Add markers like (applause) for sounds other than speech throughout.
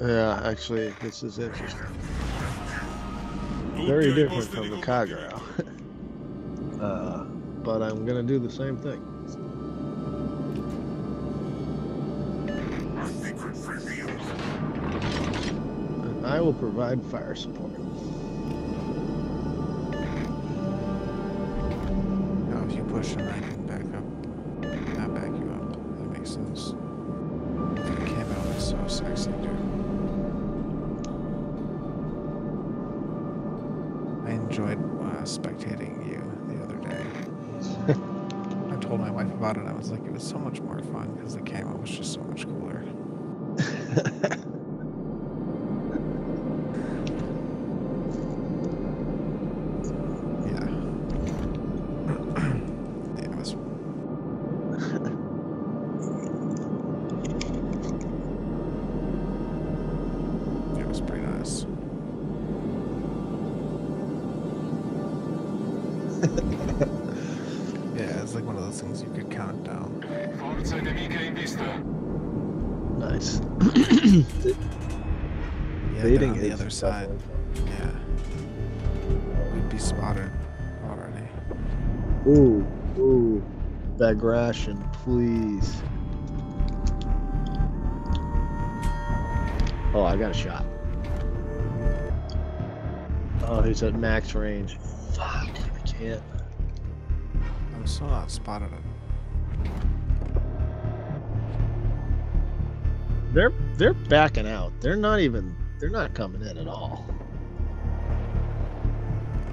Yeah, actually, this is interesting. Very different from the Kagero. (laughs) uh, but I'm gonna do the same thing. And I will provide fire support. Now, if you push him, I can back up. Not back you up. That makes sense. The camo is so sexy, dude. I enjoyed uh, spectating you the other day. (laughs) I told my wife about it. I was like, it was so much more fun because the camo was just so much cooler. Yeah, they're on the other side. Yeah. We'd be spotted already. Ooh, ooh. Bagration, please. Oh, I got a shot. Oh, he's at max range. Fuck, I can't. I'm still not spotted it. They're they're backing out. They're not even. They're not coming in at all.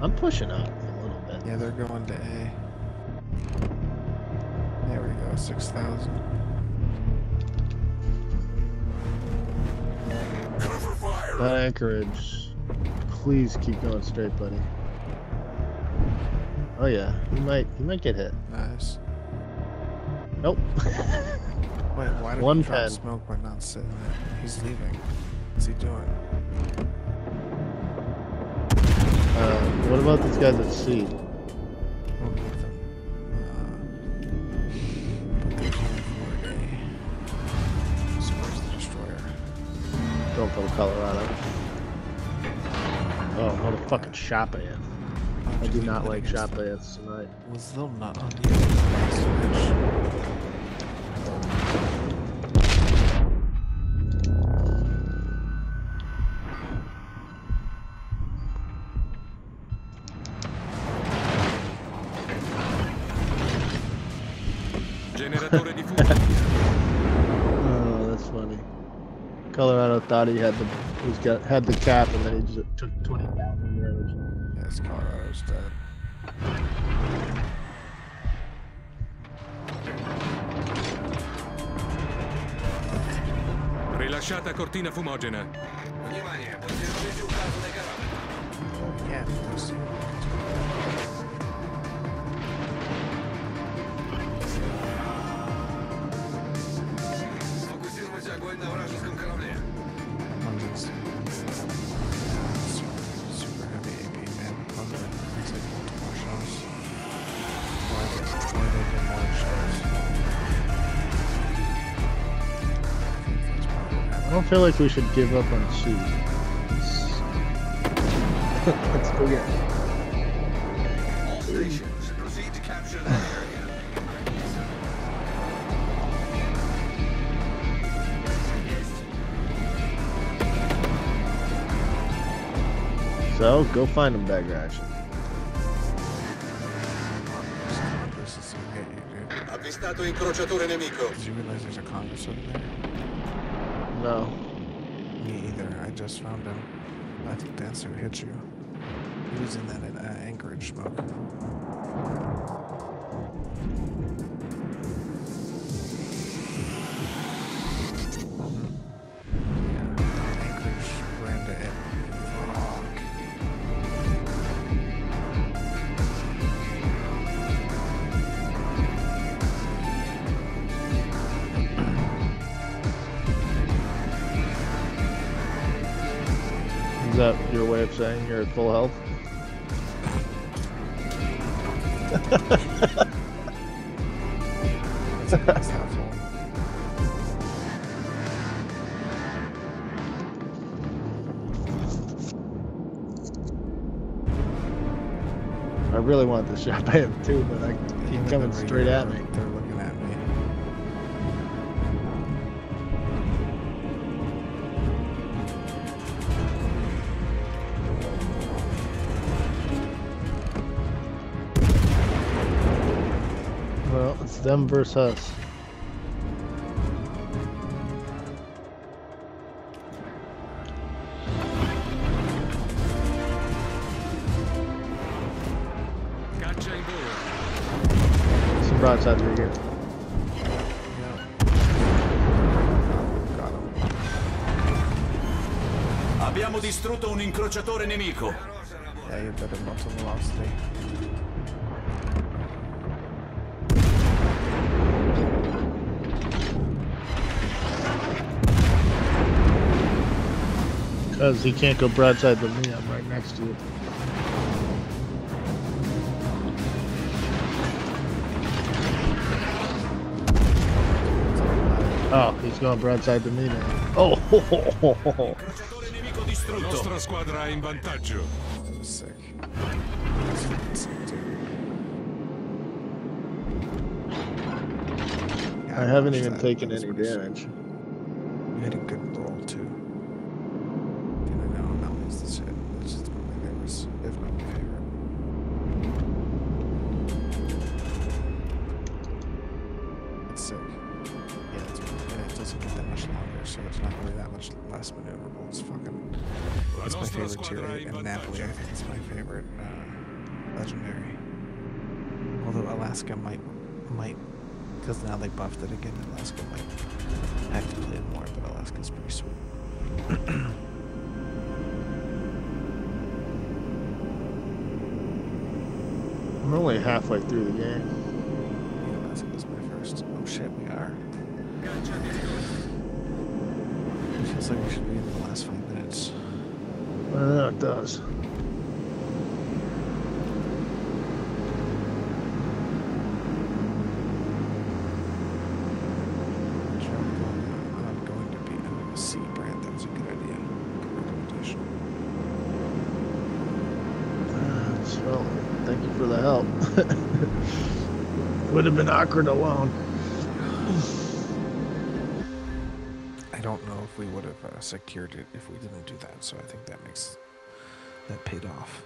I'm pushing up a little bit. Yeah, they're going to A. There we go, 6,000. That anchorage. Please keep going straight, buddy. Oh yeah, he might. He might get hit. Nice. Nope. (laughs) Wait, why did One he drop pen. smoke but not sitting there? He's leaving. What's he doing? Uh, what about these guys at sea? We'll move them. Uh, put them here for a... So where's the destroyer? Don't put a Colorado. Oh, motherfucking Chopin. I do not like Chopins tonight. Was little nut on the Colorado thought he had the he's got had the cap and then he just took twenty thousand damage. Yes, Colorado's dead. Rilasciata cortina fumogena. Yeah, this- on this super, super heavy AP man. Love I think that's probably what I don't feel like we should give up on C. (laughs) Let's go get. it. So go find him, Bagration. This is gonna get you, dude. Avvistato incrociatore nemico. Did you realize there's a Congress over there? No. Me either. I just found him. I think that's who hit you. He was in that uh, Anchorage smoke. that your way of saying you're at full health? That's. I really want the shot (laughs) I have too, but I, keep coming straight at me. Them versus us. Caccia. Some broadside right here. Yeah. Got him. Abbiamo distrutto un incrociatore nemico. Yeah, you better bump some velocity. Because he can't go broadside to me, I'm right next to you. Oh, he's going broadside to me now. Oh, Incrociatore nemico La distrutto. nostra squadra è in vantaggio. That was sick. That's fucking sick, dude. Yeah, I haven't even taken any damage. You had a good Alaska might might because now they buffed it again. Alaska might have to play it more, but Alaska's pretty sweet. (clears throat) I'm only halfway through the game. Yeah, my first. Oh shit, we are. It feels like we should be in the last five minutes. Know it does. Sure, I'm going, I'm going to be. I'm going to see Brand. That was a good idea. Good recommendation. Uh, So, thank you for the help. (laughs) Would have been awkward alone. I don't know if we would have uh, secured it if we didn't do that, so I think that makes that paid off.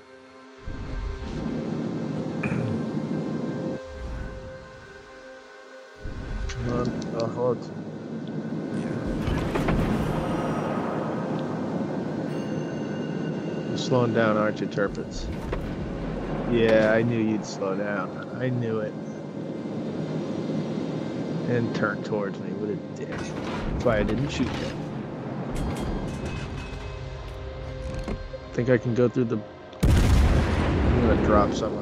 Come on, uh, hold. Yeah. You're slowing down, aren't you, Tirpitz? Yeah, I knew you'd slow down. I knew it. And turn towards me. What a dick. That's why I didn't shoot him. Think I can go through the. I'm gonna drop some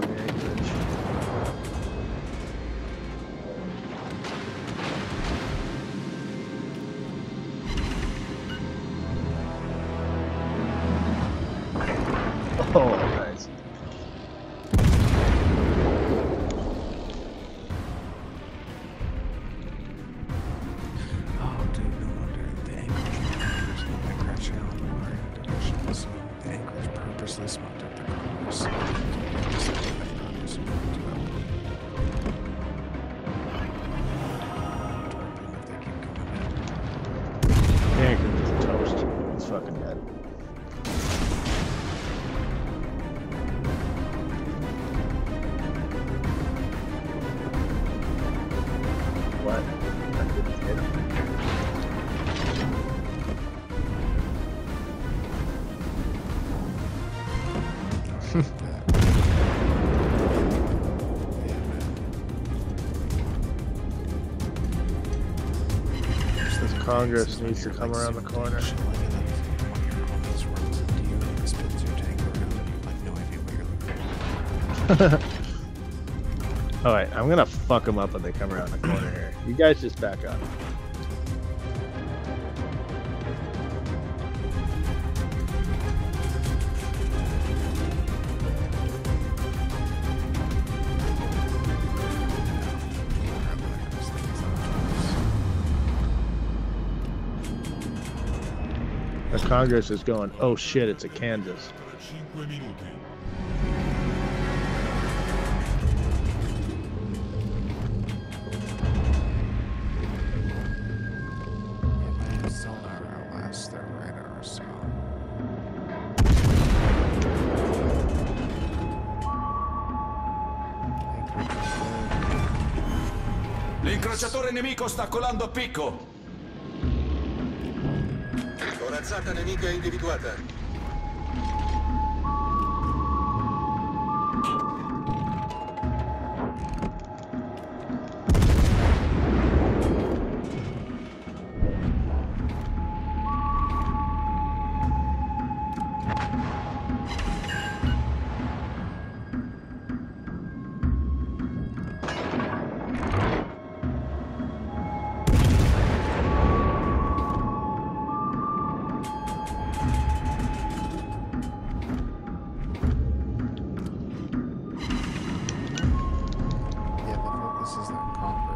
smoked up the Congress. Congress needs to come around the corner. (laughs) Alright, I'm gonna fuck them up when they come around the corner here. You guys just back up. Congress is going, oh shit, it's a Kansas. L'incrociatore nemico sta colando a picco. Atacă exact nemică individuată.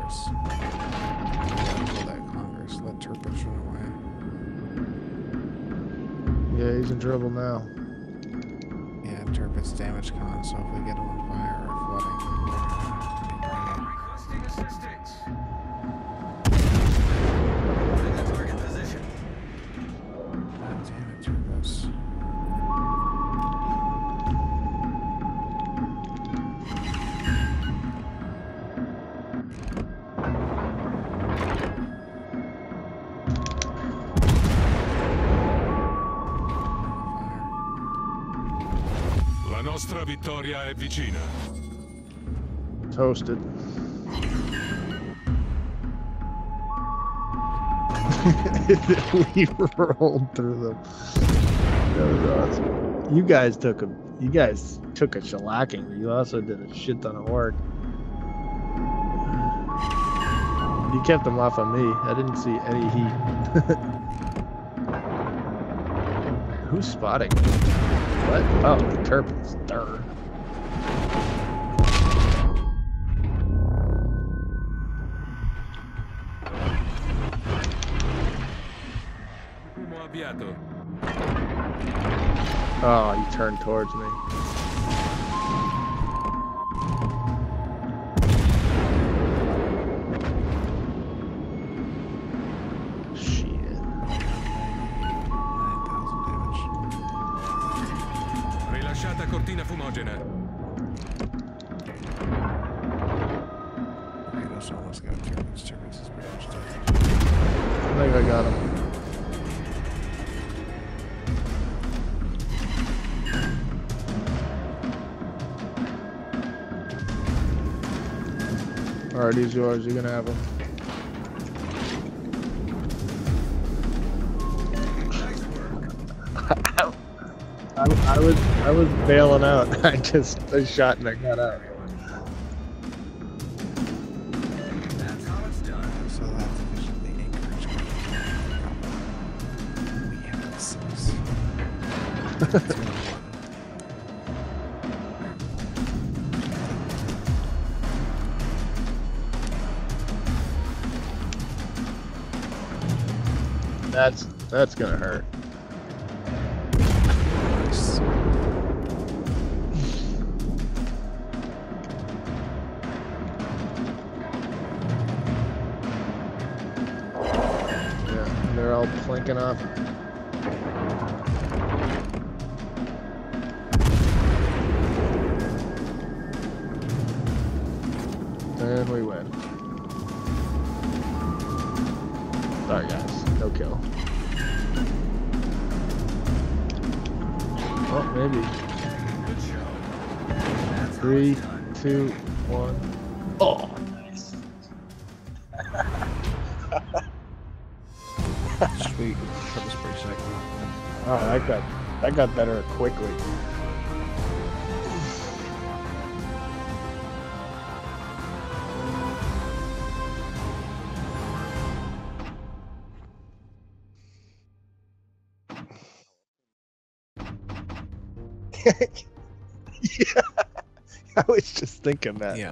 Congress. Kill that Congress. Let Tirpitz run away. Yeah, he's in trouble now. Yeah, Turpit's damage con, so if we get him on fire vittoria è vicina. Toasted. (laughs) we rolled through them. That was awesome. You guys took a you guys took a shellacking. You also did a shit ton of work. You kept them off of me. I didn't see any heat. (laughs) Who's spotting? What? Oh, the Turpins. Durr. Oh, you turned towards me. Alright, he's yours. You're gonna have him. (laughs) I, I was I was bailing out. (laughs) I just I shot and I got out. (laughs) that's gonna hurt. Yeah, they're all plinking off. And we win. Sorry guys, no kill. Maybe. Good show. That's how Three, two, one. Oh, nice. Sweet. Sick. Oh, that got that got better quickly. Thinking that. Yeah.